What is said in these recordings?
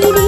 Thank you.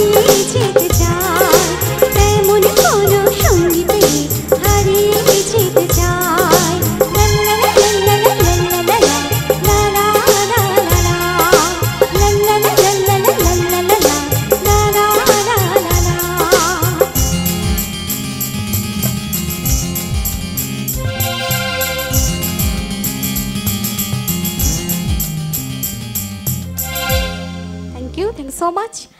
so much.